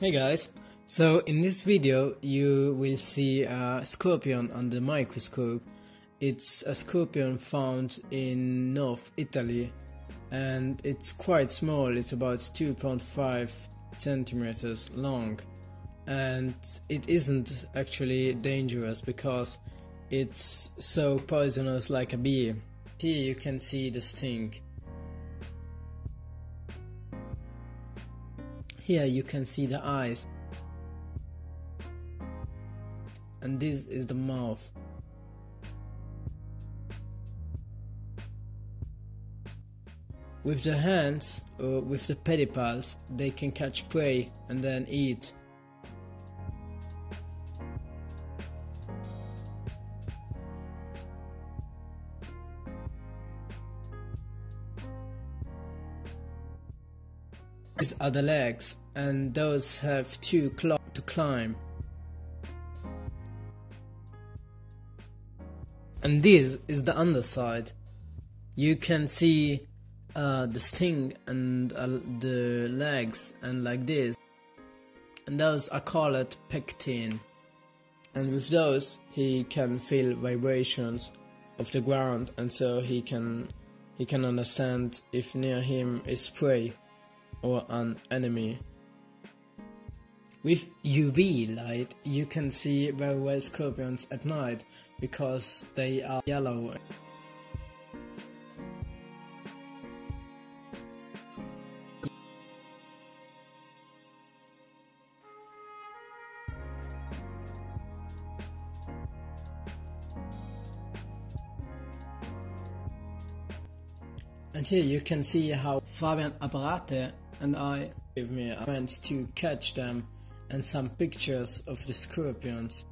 Hey guys, so in this video you will see a scorpion under microscope. It's a scorpion found in North Italy and it's quite small, it's about 2.5 centimeters long and it isn't actually dangerous because it's so poisonous like a bee. Here you can see the sting. Here you can see the eyes. And this is the mouth. With the hands or with the pedipalps, they can catch prey and then eat. These are the legs, and those have two claws to climb. And this is the underside. You can see uh, the sting and uh, the legs and like this. And those are called pecten. And with those he can feel vibrations of the ground and so he can he can understand if near him is prey or an enemy. With UV light, you can see very well scorpions at night because they are yellow. And here you can see how Fabian Apparate and I gave me a to catch them and some pictures of the scorpions.